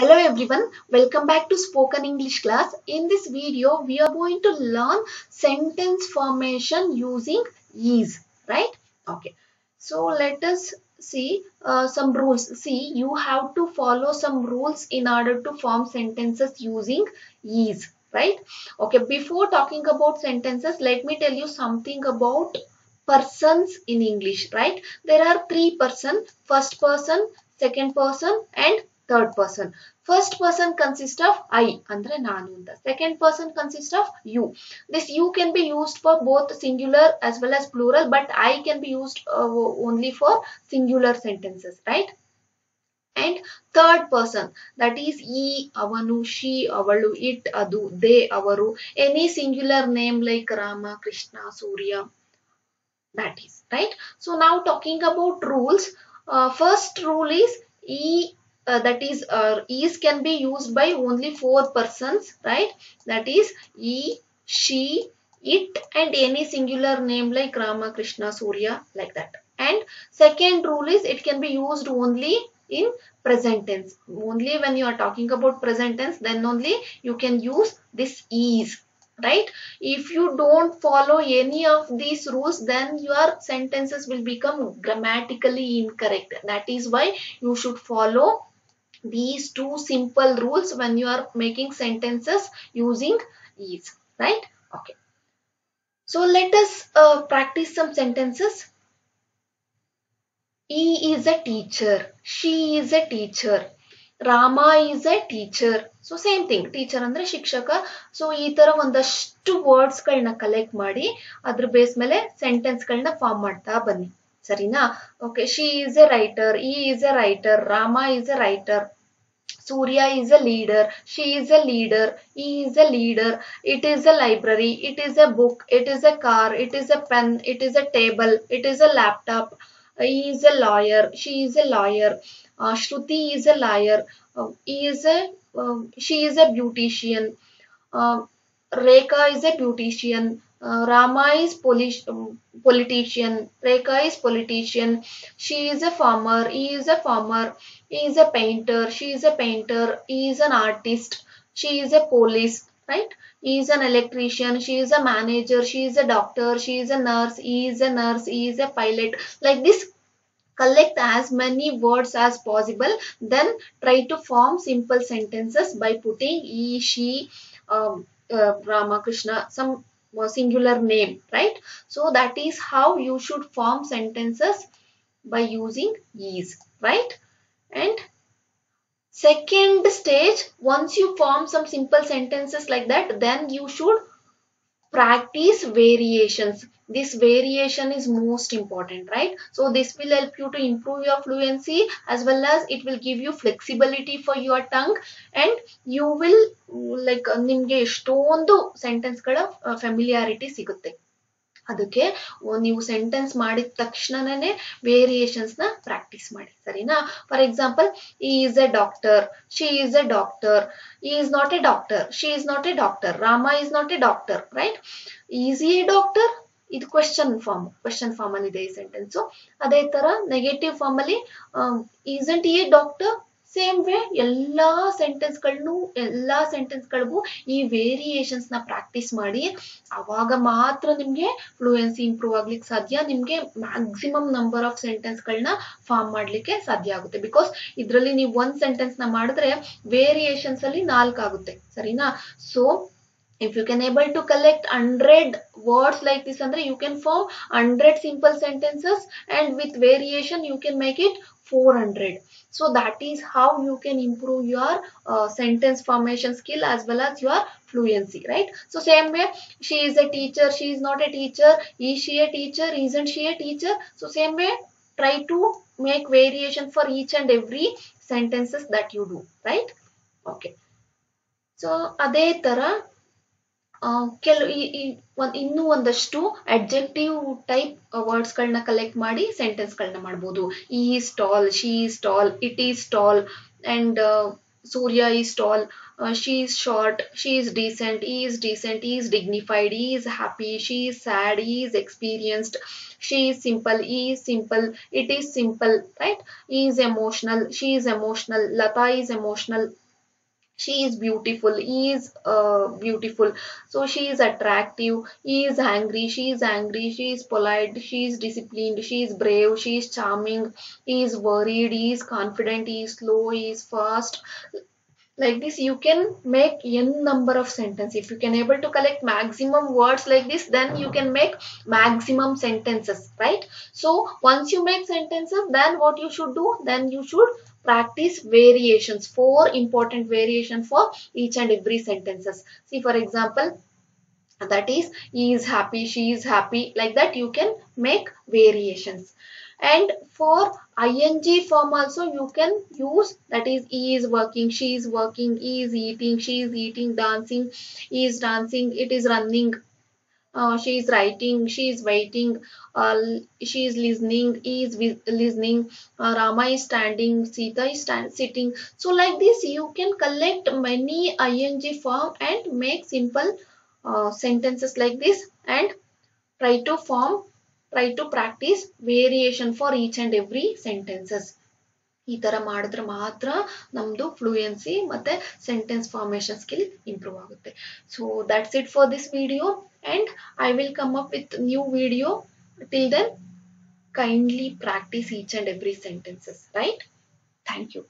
Hello everyone, welcome back to spoken English class. In this video, we are going to learn sentence formation using is, right? Okay, so let us see uh, some rules. See, you have to follow some rules in order to form sentences using is, right? Okay, before talking about sentences, let me tell you something about persons in English, right? There are three person, first person, second person and third person. First person consists of I, andre nanu. Second person consists of you. This you can be used for both singular as well as plural, but I can be used uh, only for singular sentences, right? And third person, that is he, avanu, she, avalu, it, adu, they, avaru, any singular name like Rama, Krishna, Surya, that is, right? So now talking about rules, uh, first rule is E uh, that is uh, is can be used by only four persons right? That is e she it and any singular name like rama krishna surya like that. And second rule is it can be used only in present tense. Only when you are talking about present tense then only you can use this is right? If you don't follow any of these rules then your sentences will become grammatically incorrect. That is why you should follow these two simple rules when you are making sentences using is right okay so let us uh, practice some sentences he is a teacher she is a teacher Rama is A teacher so same thing teacher ಅಂದ್ರೆ ಶಿಕ್ಷಕ so ಈ ತರ ಒಂದಷ್ಟು words ಗಳನ್ನ collect ಮಾಡಿ ಅದ್ರ base ಮೇಲೆ sentence ಗಳನ್ನ ಫಾರ್ಮ್ ಮಾಡ್ತಾ ಬನ್ನಿ ಸರಿನಾ okay she is a writer he is a writer Rama is a writer Surya is a leader. She is a leader. He is a leader. It is a library. It is a book. It is a car. It is a pen. It is a table. It is a laptop. He is a lawyer. She is a lawyer. Uh, Shruti is a liar. Uh, he is a. Uh, she is a beautician. Uh, uh, Rama is um, politician. Rekha is politician. She is a farmer. He is a farmer. He is a painter. She is a painter. He is an artist. She is a police. Right? He is an electrician. She is a manager. She is a doctor. She is a nurse. He is a nurse. He is a pilot. Like this collect as many words as possible then try to form simple sentences by putting he she um, uh, ramakrishna some singular name right? So that is how you should form sentences by using is right? And second stage once you form some simple sentences like that then you should practice variations this variation is most important right so this will help you to improve your fluency as well as it will give you flexibility for your tongue and you will like ನಿಮ್ಗೆ ಎಷ್ಟೊಂದು ಸೆಂಟೆನ್ಸ್ಗಳ familiarity ಸಿಗುತ್ತೆ ಅದಕ್ಕೆ ನೀವು sentence ಮಾಡಿದ ತಕ್ಷಣನೇ ವೇರಿಯೇಷನ್ಸ್ನ practice ಮಾಡಿ, ಸರಿನಾ? For example he is a doctor she is a doctor he is not a doctor she is not a doctor Rama is not a doctor right is a doctor ಇದು question form question form ಅಲ್ಲಿ ಇದೆ ಈ sentence ಅದೇ ತರ negative form ಅಲ್ಲಿ he a doctor same way ಎಲ್ಲಾ ಸೆಂಟೆನ್ಸ್ಗಳನ್ನು ಎಲ್ಲಾ ಸೆಂಟೆನ್ಸ್ ಗಳಿಗೂ ಈ ವೇರಿಯೇಷನ್ಸ್ನ ಪ್ರಾಕ್ಟೀಸ್ ಮಾಡಿ, ಅವಾಗ ಮಾತ್ರ ನಿಮ್ಗೆ ಫ್ಲೂಯೆನ್ಸಿ ಇಂಪ್ರೂವ್ ಆಗ್ಲಿಕ್ಕೆ ಸಾಧ್ಯ. ನಿಮ್ಗೆ ಮ್ಯಾಕ್ಸಿಮಮ್ ನಂಬರ್ ಆಫ್ ಸೆಂಟೆನ್ಸ್ ಗಳನ್ನ ಫಾರ್ಮ್ ಮಾಡ್ಲಿಕ್ಕೆ ಸಾಧ್ಯ ಆಗುತ್ತೆ. ಬಿಕಾಸ್ ಇದ್ರಲ್ಲಿ ನೀವು ಒಂದ್ ಸೆಂಟೆನ್ಸ್ನ ಮಾಡಿದ್ರೆ ವೇರಿಯೇಷನ್ಸ್ ಅಲ್ಲಿ ನಾಲ್ಕಾಗುತ್ತೆ ಸರಿನಾ? So if you can able to collect 100 words like this andre you can form 100 simple sentences and with variation you can make it 400 so that is how you can improve your uh, sentence formation skill as well as your fluency right so same way she is a teacher she is not a teacher is she a teacher isn't she a teacher so same way try to make variation for each and every sentences that you do right okay so ಅದೇ ತರ ಕೆಲ ಇನ್ನೂ ಒಂದಷ್ಟು adjective type ವರ್ಡ್ಸ್ಗಳನ್ನ collect ಮಾಡಿ ಸೆಂಟೆನ್ಸ್ಗಳನ್ನ ಮಾಡ್ಬೋದು. He stall she stall it is stall and Surya he stall she is short she is decent he is decent is dignified he is happy she is sad he is experienced she is simple he is simple it is simple right is emotional she is emotional Lata is emotional she is beautiful he is uh, beautiful. So she is attractive he is angry she is angry she is polite she is disciplined she is brave she is charming he is worried he is confident he is slow he is fast. Like this you can make n number of sentences if you can able to collect maximum words like this then you can make maximum sentences right? So once you make sentences then what you should do? Then you should practice variations four important variation for each and every sentences. See for example that is he is happy she is happy like that you can make variations. And for ing form also you can use that is he is working she is working he is eating she is eating dancing he is dancing it is running uh, she is writing she is waiting uh, she is listening he is listening. Uh, rama is standing sita is stand, sitting. So like this you can collect many ing form and make simple uh, sentences like this and try to form try to practice variation for each and every sentences ಈ ತರ ಮಾಡಿದ್ರೆ ಮಾತ್ರ ನಮ್ದು fluency ಮತ್ತೆ sentence formation skill improve ಆಗುತ್ತೆ. So that's it for this video and I will come up with new video till then kindly practice each and every sentences, right? Thank you.